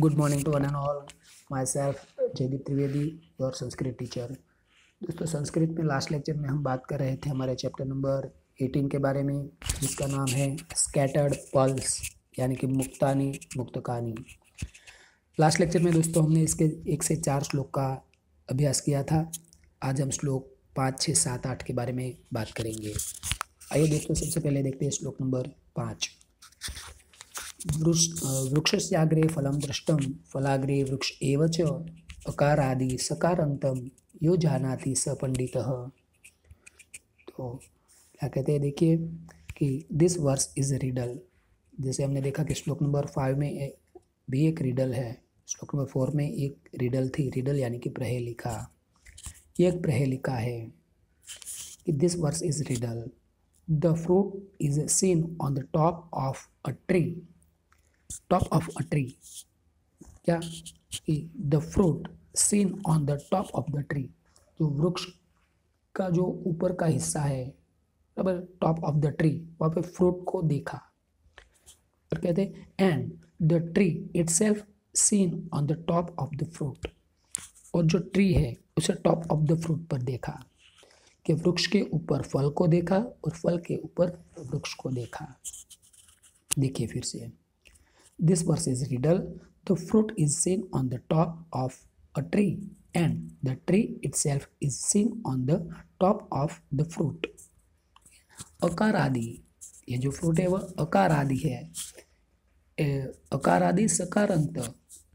Good to one and all myself Jaydeep Trivedi your Sanskrit teacher दोस्तों संस्कृत में last lecture में हम बात कर रहे थे हमारे चैप्टर नंबर 18 के बारे में, जिसका नाम है स्कैटर्ड पल्स यानी कि मुक्तानी, मुक्तकानी। लास्ट लेक्चर में दोस्तों हमने इसके एक से चार श्लोक का अभ्यास किया था। आज हम श्लोक पाँच, छः, सात, आठ के बारे में बात करेंगे। आइए दोस्तों, सबसे पहले देखते हैं श्लोक नंबर पाँच। वृक्षस्याग्रे फलं दृष्टं फलाग्रे वृक्ष अकारादि सकारांतम यो जानाति स पंडितः तो क्या कहते हैं, देखिए कि दिस वर्स इज़ रिडल जैसे हमने देखा कि श्लोक नंबर फाइव में भी एक रिडल है। श्लोक नंबर फोर में एक रिडल थी रिडल यानी कि प्रहेलिका। ये एक प्रहेलिका है कि this verse is riddle the fruit is seen on the top of a tree top of a tree क्या the fruit seen on the top of the tree जो वृक्ष का जो ऊपर का हिस्सा है टॉप ऑफ़ द ट्री वहाँ पे फ्रूट को देखा। और कहते and the tree itself seen on the top of the fruit और जो ट्री है, उसे टॉप ऑफ़ द फ्रूट पर देखा। कि वृक्ष के ऊपर फल को देखा और फल के ऊपर वृक्ष को देखा। देखिए फिर से। This verse is riddle. The fruit is seen on the top of a tree and the tree itself is seen on the top of the fruit. अकार आदि ये जो फ्रूट है वह अकार आदि है अकार आदि सकार अंत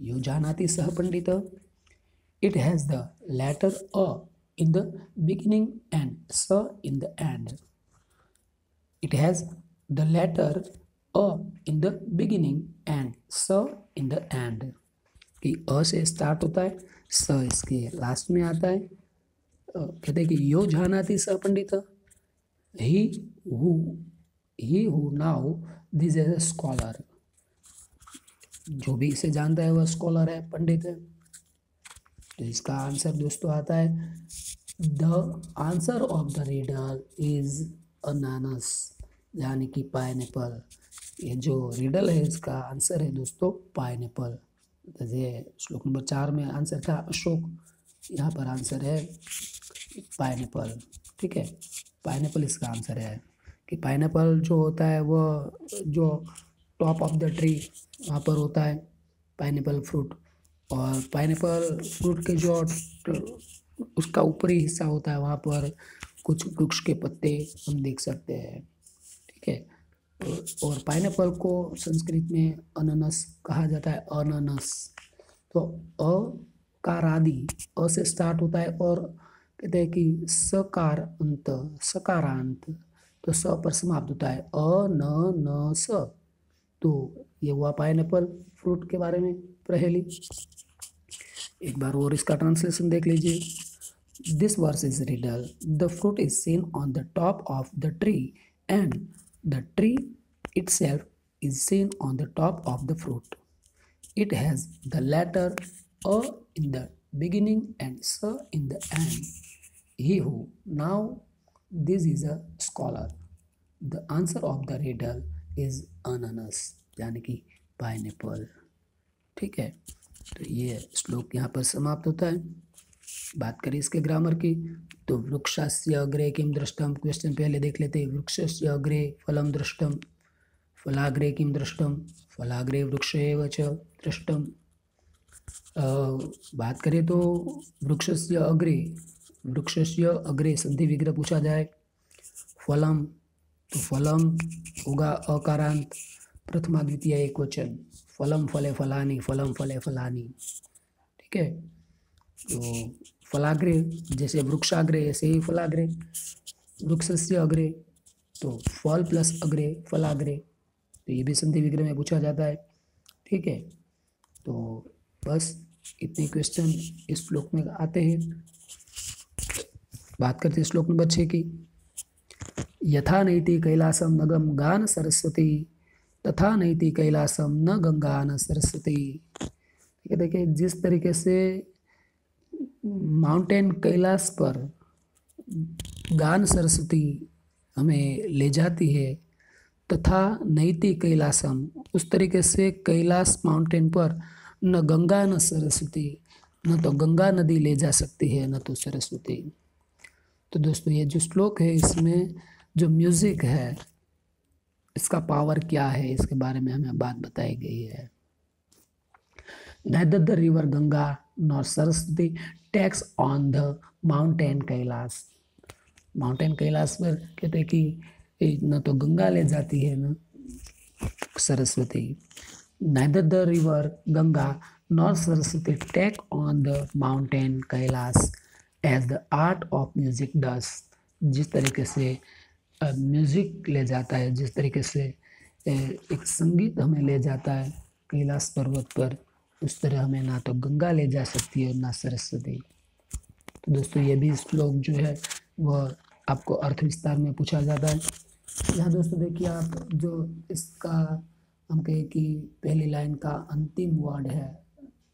यो जानाति सह पंडित it has the letter a in the beginning and s in the end it has the letter अ इन द बिगिनिंग एंड स इन द एंड। कि अ से स्टार्ट होता है, स इसके लास्ट में आता है। कहते हैं कि यो जानाति स पंडित। He who he who now this is a scholar जो भी इसे जानता है, वह स्कॉलर है, पंडित है। तो इसका आंसर दोस्तों आता है the answer of the riddle is अनानस यानी कि पाइनएप्पल ये जो रिडल है, इसका आंसर है दोस्तों पाइनएप्पल जैसे श्लोक नंबर चार में आंसर था अशोक। यहाँ पर आंसर है पाइनएप्पल ठीक है? पाइनएप्पल इसका आंसर है कि पाइनएप्पल जो होता है वह जो टॉप ऑफ़ द ट्री वहाँ पर होता है पाइनएप्पल फ्रूट और पाइनएप्पल फ्रूट के जो उसका ऊपरी हिस्सा होता है, वहाँ पर कुछ वृक्ष के पत्ते हम देख सकते हैं। ठीक है? और पाइनएप्पल को संस्कृत में अननस कहा जाता है, अननस। तो अ कारादि, अ से स्टार्ट होता है और कहते हैं कि सकार अंत, सकारांत। तो स पर समाप्त होता है अ न न स तो ये हुआ पाइनएप्पल फ्रूट के बारे में पहली। एक बार और इसका ट्रांसलेशन देख लीजिए। This verse is riddle the fruit is seen on the top of the tree and The tree itself is seen on the top of the fruit. It has the letter A in the beginning and S in the end. He who now this is a scholar. The answer of the riddle is ananas यानी कि pineapple ठीक है तो ये श्लोक यहाँ पर समाप्त होता है बात करें इसके ग्रामर की तो वृक्षस्य अग्रे किम दृष्टम क्वेश्चन पहले देख लेते वृक्षस्य अग्रे फलम दृष्टम फलाग्रे किम दृष्टम फलाग्रे वृक्ष च दृष्टम बात करें तो वृक्षस्य अग्रे वृक्षस्य अग्रे संधि विग्रह पूछा जाए। फलम तो फलम होगा अकारांत प्रथमा द्वितीय एक वचन। फलम फले फलानी, फलम फले फलानी। ठीक है? तो फलाग्रे, जैसे वृक्षाग्रे, ऐसे ही फलाग्रे। वृक्ष से अग्रे तो फल प्लस अग्रे, फलाग्रे। तो ये भी संधि विग्रह में पूछा जाता है। ठीक है? तो बस इतने क्वेश्चन इस श्लोक में आते हैं। बात करते हैं श्लोक नंबर छः की। यथा नैति कैलासम नगम गान सरस्वती, तथा नैति कैलासम न गंगान सरस्वती। ठीक है, देखिए, जिस तरीके से माउंटेन कैलाश पर गान सरस्वती हमें ले जाती है तथा नैति कैलाशम। उस तरीके से कैलाश माउंटेन पर न गंगा न सरस्वती, न तो गंगा नदी ले जा सकती है, न तो सरस्वती। तो दोस्तों, ये जो श्लोक है, इसमें जो म्यूज़िक है, इसका पावर क्या है, इसके बारे में हमें बात बताई गई है। the river Ganga nor Saraswati takes on the mountain Kailash. Mountain Kailash पर कहते हैं कि न तो गंगा ले जाती है न Saraswati. Neither the river, Ganga, nor Saraswati take on the mountain Kailash as the art of music does जिस तरीके से म्यूज़िक ले जाता है, जिस तरीके से एक संगीत हमें ले जाता है कैलाश पर्वत पर उस तरह हमें ना तो गंगा ले जा सकती है और ना सरस्वती। तो दोस्तों, ये भी श्लोक जो है वह आपको अर्थ विस्तार में पूछा जाता है। यहाँ दोस्तों देखिए आप जो इसका हम कहें कि पहली लाइन का अंतिम वर्ड है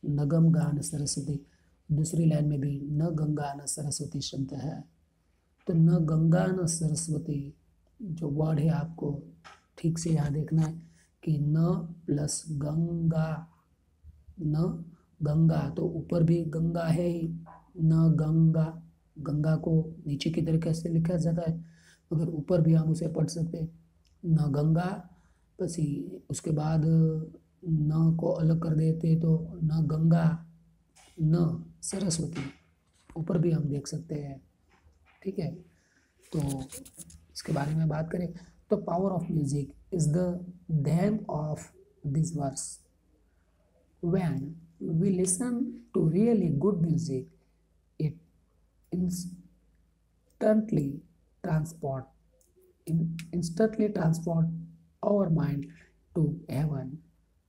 नगम गान सरस्वती। दूसरी लाइन में भी न गंगा न सरस्वती शब्द है। तो न गंगा न सरस्वती जो वर्ड है, आपको ठीक से यहाँ देखना है कि न प्लस गंगा न गंगा। तो ऊपर भी गंगा है ही। न गंगा। गंगा को नीचे की तरह कैसे लिखा जाता है? मगर ऊपर भी हम उसे पढ़ सकते हैं। न गंगा, बस उसके बाद न को अलग कर देते तो न गंगा, न सरस्वती। ऊपर भी हम देख सकते हैं। ठीक है? तो इसके बारे में बात करें। तो power of music is the theme of this verse. When we listen to really good music it instantly transport instantly transport our mind to heaven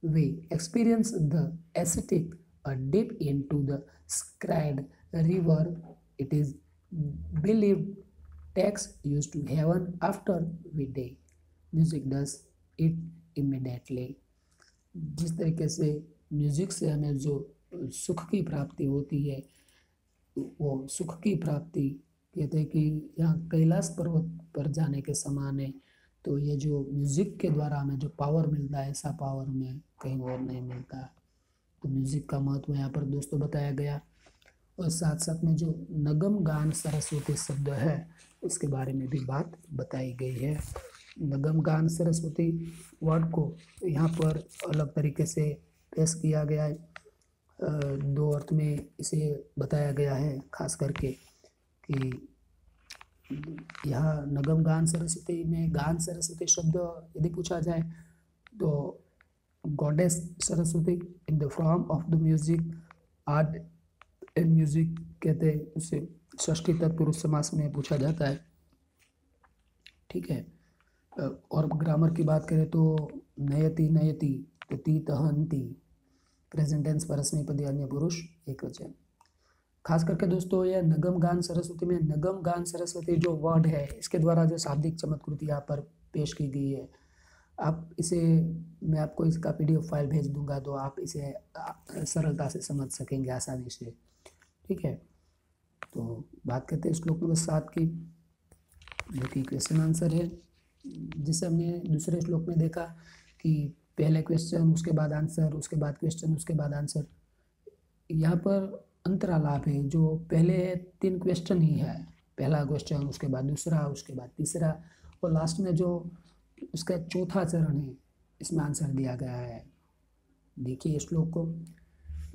we experience the aesthetic a dip into the sacred river. It is believed takes used to heaven after we die. Music does it immediately. जिस तरीके से music से हमें जो सुख की प्राप्ति होती है, वो सुख की प्राप्ति, कहते हैं कि यहाँ कैलाश पर्वत पर जाने के समान है। तो ये जो म्यूज़िक के द्वारा हमें जो पावर मिलता है, ऐसा पावर हमें कहीं और नहीं मिलता। तो म्यूज़िक का महत्व यहाँ पर दोस्तों बताया गया। और साथ साथ में जो नगम गान सरस्वती शब्द है, उसके बारे में भी बात बताई गई है। नगम गान सरस्वती वर्ड को यहाँ पर अलग तरीके से पेश किया गया है। दो अर्थ में इसे बताया गया है, खास करके कि यह नगम गान सरस्वती में गान सरस्वती शब्द यदि पूछा जाए तो goddess Saraswati in the form of the music art and music कहते हैं उसे। षष्ठी तत्पुरुष समास में पूछा जाता है। ठीक है। और ग्रामर की बात करें तो नयति नयति तो ती तहंती प्रेजेंट टेंस परस्मी अन्य पुरुष, एक वचन। खास करके दोस्तों, यह नगम गान सरस्वती में, नगम गान सरस्वती जो वर्ड है, इसके द्वारा जो शाब्दिक चमत्कृति यहाँ पर पेश की गई है। आप इसे, मैं आपको इसका पीडीएफ फ़ाइल भेज दूँगा तो आप इसे सरलता से समझ सकेंगे आसानी से। ठीक है? तो बात करते हैं श्लोक नंबर सात की, जो कि क्वेश्चन आंसर है। जिसे हमने दूसरे श्लोक में देखा कि पहले क्वेश्चन उसके बाद आंसर उसके बाद क्वेश्चन उसके बाद आंसर यहाँ पर अंतरालाप है, जो पहले तीन क्वेश्चन ही है। पहला क्वेश्चन उसके बाद दूसरा, उसके बाद तीसरा और लास्ट में जो उसका चौथा चरण है, इसमें आंसर दिया गया है। देखिए श्लोक को।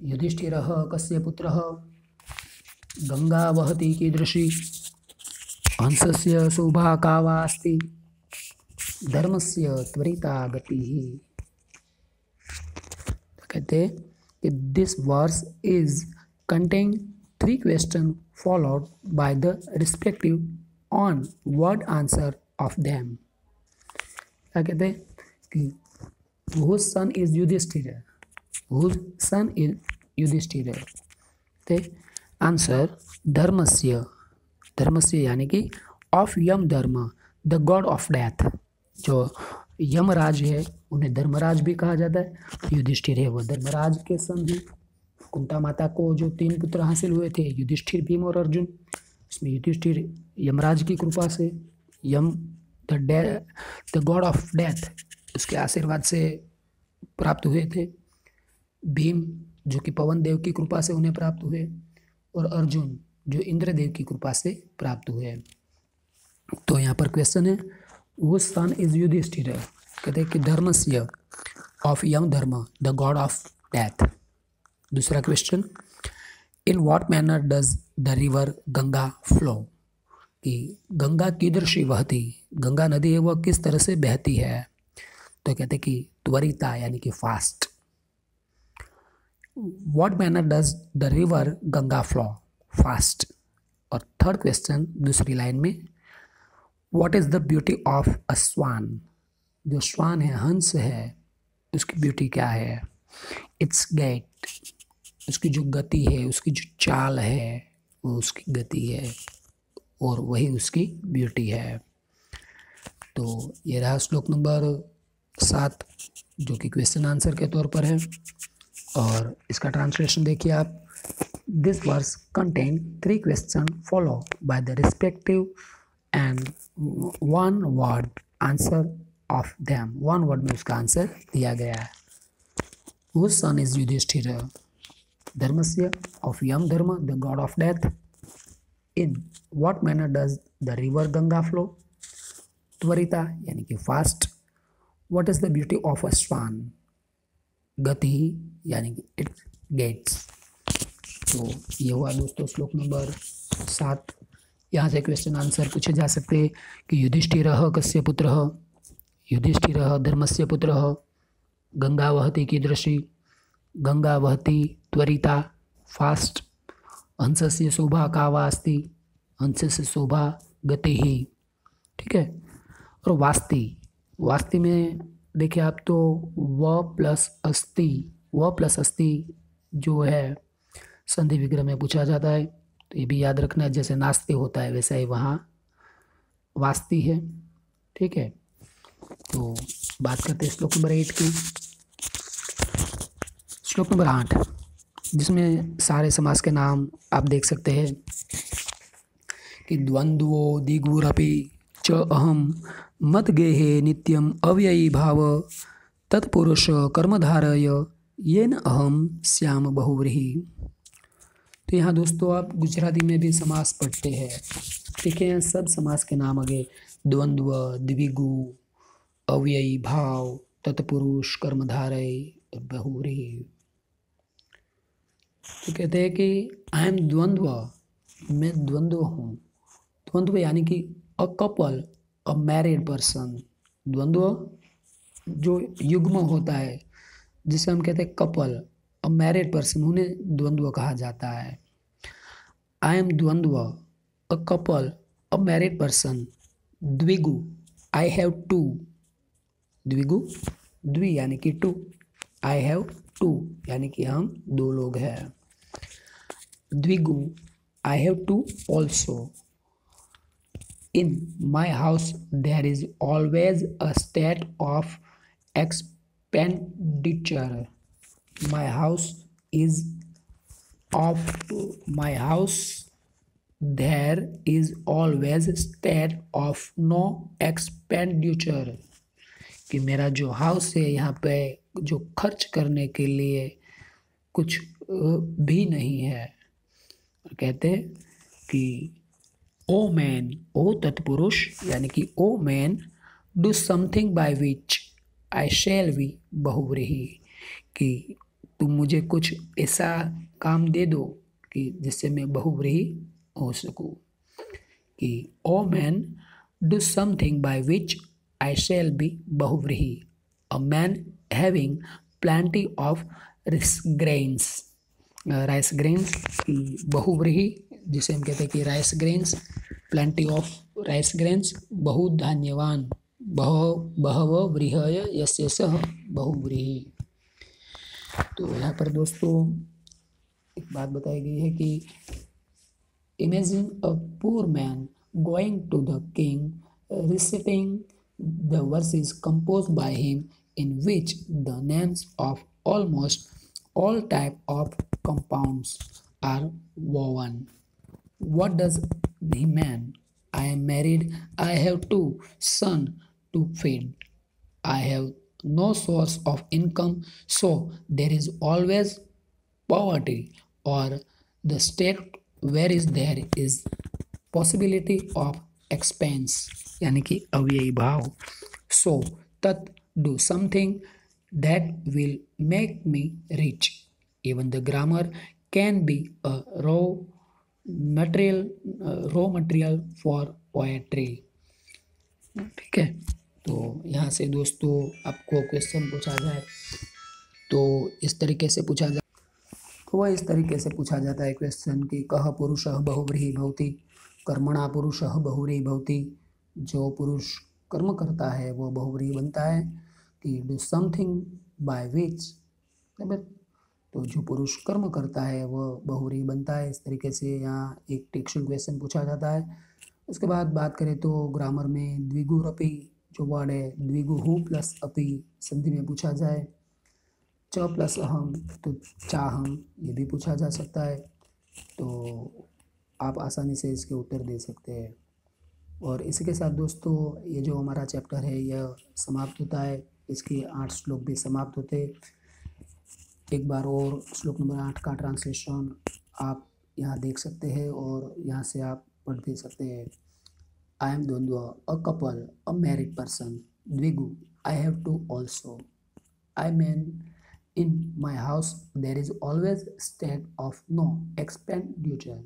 युधिष्ठिर कस्य पुत्र गंगा वहती कीदृशी से शोभा का वास्ति धर्म से त्वरिता गति। कहते कि this verse is contain three question followed by the respective one word answer of them क्या कहते हैं? कि whose son is Yudhishthira whose son is Yudhishthira the answer धर्मस्य धर्मस्य यानी कि of Yama Dharma the god of death जो यमराज है, उन्हें धर्मराज भी कहा जाता है। युधिष्ठिर है, वो धर्मराज के सन कुंता माता को जो तीन पुत्र हासिल हुए थे, युधिष्ठिर, भीम और अर्जुन इसमें युधिष्ठिर यमराज की कृपा से, Yama the day the god of death उसके आशीर्वाद से प्राप्त हुए थे। भीम, जो कि पवन देव की कृपा से उन्हें प्राप्त हुए, और अर्जुन, जो इंद्रदेव की कृपा से प्राप्त हुए। तो यहाँ पर क्वेश्चन है वो सन इज़ युधिष्ठिर कहते हैं कि धर्मस्य of Yama Dharma the god of death दूसरा question in what manner does the river Ganga flow कि गंगा कीदृशी बहती? गंगा नदी है, वह किस तरह से बहती है? तो कहते कि त्वरिता, यानी कि fast what manner does the river Ganga flow fast और थर्ड क्वेश्चन दूसरी लाइन में what is the beauty of a swan जो स्वान है, हंस है, उसकी ब्यूटी क्या है? इट्स गेट उसकी जो गति है, उसकी जो चाल है, वो उसकी गति है, और वही उसकी ब्यूटी है। तो ये रहा श्लोक नंबर सात, जो कि क्वेश्चन आंसर के तौर पर है। और इसका ट्रांसलेशन देखिए आप। This verse contain three question follow by the respective and one word answer of them one word में उसका आंसर दिया गया है। वो सन इज़ युधिष्ठिर धर्मस्य of Yama Dharma the god of death in what manner does the river Ganga flow त्वरिता यानी कि fast what is the beauty of a swan गति, यानी कि इट गेट्स तो ये हुआ दोस्तों, श्लोक नंबर सात। यहाँ से क्वेश्चन आंसर पूछे जा सकते कि युधिष्ठिर कस्य पुत्र? युधिष्ठिर धर्मस्य पुत्र। गंगा वहती कीदृशी गंगा वहती त्वरिता फास्ट हंस से शोभा का वास्ती हंस से शोभा गति। ही ठीक है? और वास्ती। वास्ती में देखिए आप तो व प्लस अस्थि व प्लस अस्थि जो है, संधि विग्रह में पूछा जाता है। तो ये भी याद रखना, जैसे नास्ते होता है वैसा ही वहाँ वास्ती है, ठीक है? तो बात करते हैं श्लोक नंबर एट की। श्लोक नंबर आठ, जिसमें सारे समास के नाम आप देख सकते हैं कि द्वंद्वो दिगुरपि च अहम मत गेहे नित्यम अव्ययी भाव तत्पुरुष कर्मधारय ये न अहम श्याम बहुव्रीही। तो यहाँ दोस्तों आप गुजराती में भी समास पढ़ते हैं। ठीक है सब समास के नाम आगे, द्वंद्व, द्विगु, अव्ययी भाव, तत्पुरुष, कर्मधारय, बहुरी। तो कहते हैं कि आई एम द्वंद्व, मैं द्वंद्व हूँ। द्वंद्व यानी कि a couple a married person द्वंद्व जो युग्म होता है, जिसे हम कहते हैं कपल अ मैरिड पर्सन उन्हें द्वंद्व कहा जाता है। आई एम द्वंद्व a couple a married person द्विगु I have two द्विगु द्वि यानी कि टू आई हैव टू यानी कि हम दो लोग हैं द्विगु I have two also in my house there is always a state of expenditure my house is of my house, there is always state of no expenditure. कि मेरा जो house है, यहाँ पे जो खर्च करने के लिए कुछ भी नहीं है। कहते हैं कि ओ मैन, ओ तत्पुरुष, यानी कि O man, do something by which I shall be बहुव्रीही। कि तुम मुझे कुछ ऐसा काम दे दो कि जिससे मैं बहुव्रीही हो सकूँ। कि, O man, do something by which I shall be बहुव्रीही। A man having plenty of rice grains. Rice grains की बहुव्रीही, जिसे हम कहते हैं कि rice grains, plenty of rice grains बहुत धान्यवान बह, बहव व्रीहय यस्य सह बहुव्रीही। तो यहाँ पर दोस्तों, एक बात बताई गई है कि imagine a poor man going to the king reciting the verses compose by him in which the names of almost all type of compound are woven what does the man I am married I have two son to feed I have no source of income so there is always poverty or the state where is there is possibility of expense यानी कि अव्ययी भाव so tat do something that will make me rich even the grammar can be a raw material uh, raw material for poetry ठीक है तो यहाँ से दोस्तों आपको क्वेश्चन पूछा जाए तो इस तरीके से पूछा जाए तो वह इस तरीके से पूछा जाता है क्वेश्चन कि कह पुरुष बहुव्रीही भवती, कर्मणा पुरुष बहुव्रीही भवती। जो पुरुष कर्म करता है वो बहुव्रीही बनता है। कि डू समथिंग बाय विच तो जो पुरुष कर्म करता है, वह बहुव्रीही बनता है। इस तरीके से यहाँ एक टेक्शन क्वेश्चन पूछा जाता है। उसके बाद बात करें तो ग्रामर में द्विगुरपी जो वर्ड है हु, प्लस अपी संधि में पूछा जाए। च प्लस अहम तो चाहम, ये भी पूछा जा सकता है। तो आप आसानी से इसके उत्तर दे सकते हैं। और इसी के साथ दोस्तों, ये जो हमारा चैप्टर है, यह समाप्त होता है। इसके आठ श्लोक भी समाप्त होते। एक बार और श्लोक नंबर आठ का ट्रांसलेशन आप यहाँ देख सकते हैं और यहाँ से आप पढ़ भी सकते हैं। आई एम द्वंद्व a couple a married person द्विगु I have two also I mean in my house there is always state of no expenditure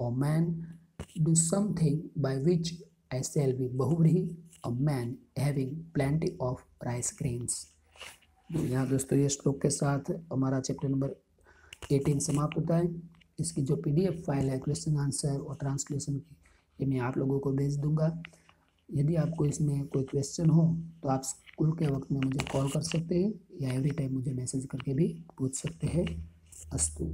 O man do something by which I shall be बहुब्रही a man having plenty of rice grains यहाँ दोस्तों, ये श्लोक के साथ हमारा chapter number eighteen समाप्त होता है। इसकी जो पी डी एफ़ फ़ाइल है क्वेश्चन आंसर और ट्रांसलेशन की ये मैं आप लोगों को भेज दूँगा। यदि आपको इसमें कोई क्वेश्चन हो तो आप स्कूल के वक्त में मुझे कॉल कर सकते हैं या एवरी टाइम मुझे मैसेज करके भी पूछ सकते हैं। अस्तु।